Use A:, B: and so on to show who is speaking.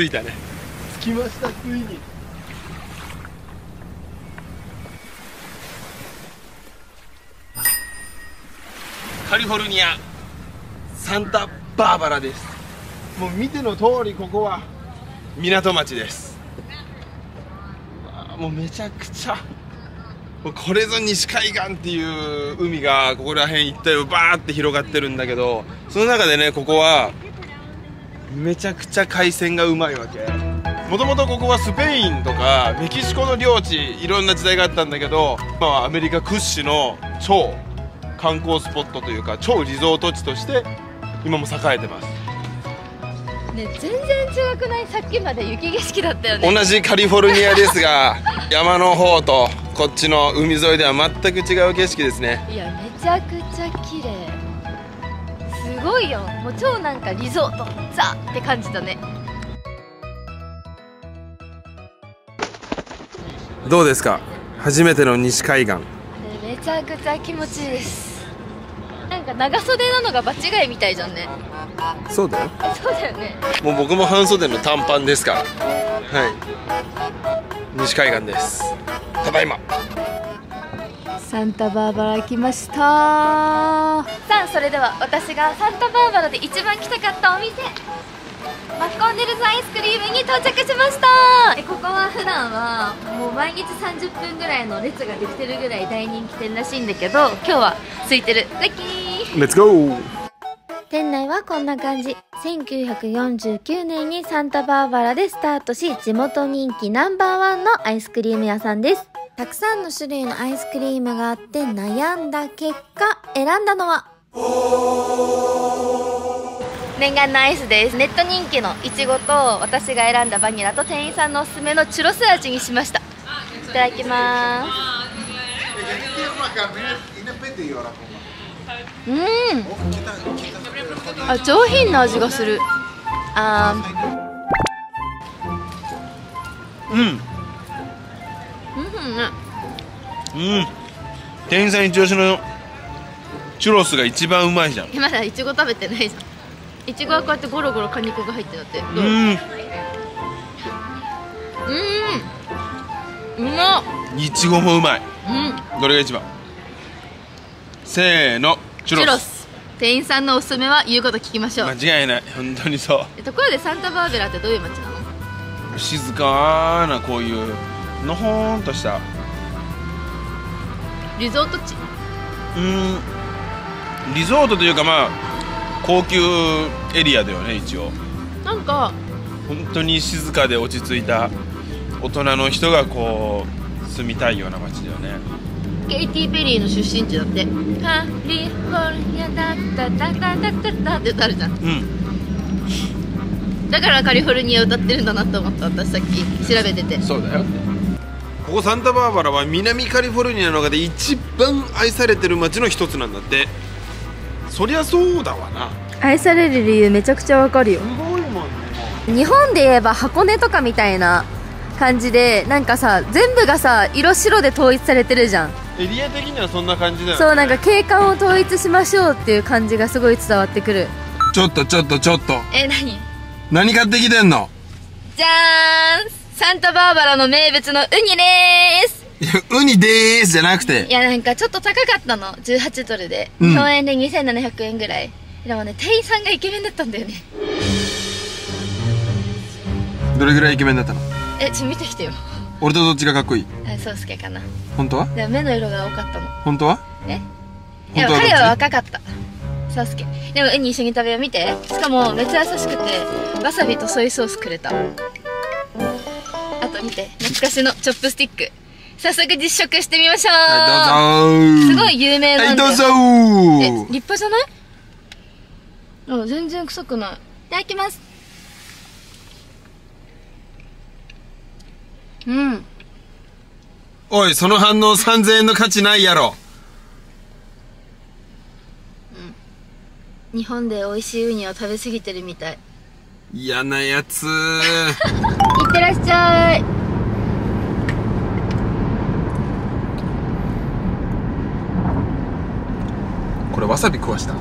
A: 着いたね。着きましたついに。カリフォルニアサンタバーバラです。もう見ての通りここは港町です。もうめちゃくちゃ。これぞ西海岸っていう海がここら辺一帯をバーって広がってるんだけどその中でねここはめちゃくちゃ海鮮がうまいわけ。もともとここはスペインとかメキシコの領地いろんな時代があったんだけど今はアメリカ屈指の超観光スポットというか超リゾート地として今も栄えてます。
B: ね全然違くない？さっきまで雪景色だったよね。
A: 同じカリフォルニアですが 山の方とこっちの海沿いでは全く違う景色ですね。
B: いやめちゃくちゃ綺麗。すごいよ。もう超なんかリゾートザって感じだね。
A: どうですか？初めての西海岸。
B: めちゃくちゃ気持ちいいです。なんか長袖なのが場違いみたいじゃんね。
A: そうだよ。
B: そうだよね。
A: もう僕も半袖の短パンですから。はい。西海岸です。ただいま
B: サンタバーバラ来ました。さあそれでは私がサンタバーバラで一番来たかったお店。マッコンデルズアイスクリームに到着しました。えここは普段はもう毎日30分ぐらいの列ができてるぐらい大人気店らしいんだけど今日は空いてる。ラッキー。
A: レッツゴー
B: 店内はこんな感じ。1949年にサンタバーバラでスタートし地元人気ナンバーワンのアイスクリーム屋さんですたくさんの種類のアイスクリームがあって悩んだ結果選んだのは？念願のアイスです。ネット人気のいちごと私が選んだバニラと店員さんのおすすめのチュロス味にしました。いただきます。うん。あ上品な味がする。あ
A: うん。
B: ーうん。うん
A: うん店員さん一押しのチュロスが一番うまいじゃん。
B: えまだいちご食べてないじゃん。いちごはこうやってゴロゴロ果肉が入ってるって。どう？
A: うん。
B: うん。うまっ。
A: いちごもうまい。
B: うん。
A: どれが一番？せーのチュロス。
B: 店員さんのおすすめは言うこと聞きましょう。
A: 間違いない。本当にそ
B: えところでサンタバーベラってどういう街なの？
A: う静かなこういうのほーんとした。
B: リゾート地？
A: うん。リゾートというかまあ高級エリアだよね一応。
B: なんか
A: 本当に静かで落ち着いた大人の人がこう住みたいような街だよね。
B: ケイティ・ペリーの出身地だって。カリフォルニアだっただだだだだって歌あるじゃん。
A: うん。
B: だからカリフォルニア歌ってるんだなと思った私さっき調べてて。
A: そうだよここサンタバーバラは南カリフォルニアの中で一番愛されてる街の一つなんだって。そりゃそうだわな。
B: 愛される理由めちゃくちゃわかるよ。
A: すごいもんね。
B: 日本で言えば箱根とかみたいな感じでなんかさ全部がさ色白で統一されてるじゃん。
A: エリア的にはそんな感じだよね。
B: そうなんか景観を統一しましょうっていう感じがすごい伝わってくる。
A: ちょっとちょっとちょっと。
B: え何？
A: 何買ってきてんの？
B: じゃーんサンタバーバラの名物のウニでーす。
A: い やウニでーすじゃなくて。
B: いやなんかちょっと高かったの。18ドルで、
A: うん。
B: 日本円で2700円ぐらい。でもね店員さんがイケメンだったんだよね。
A: どれぐらいイケメンだったの？
B: えちょ見てきてよ。
A: 俺とどっちがかっこいい？
B: あそうすけかな。
A: 本当は？
B: でも目の色が多かったの
A: 本当は？
B: え？いや
A: 本当はどっち？
B: 彼は若かった。そうすけでもウニ一緒に食べよう。見て。しかもめっちゃ優しくてわさびとソイソースくれた。あと見て懐かしのチョップスティック。早速実食してみましょう、
A: はいどうぞ
B: すごい有名なんだよ。
A: はいどうぞ
B: え立派じゃない？あ全然臭くない。いただきます。うん。
A: おいその反応3000円の価値ないやろ。
B: 日本で美味しいウニを食べ過ぎてるみたい。
A: 嫌なやつ。
B: いってらっしゃい。
A: これわさび食わした？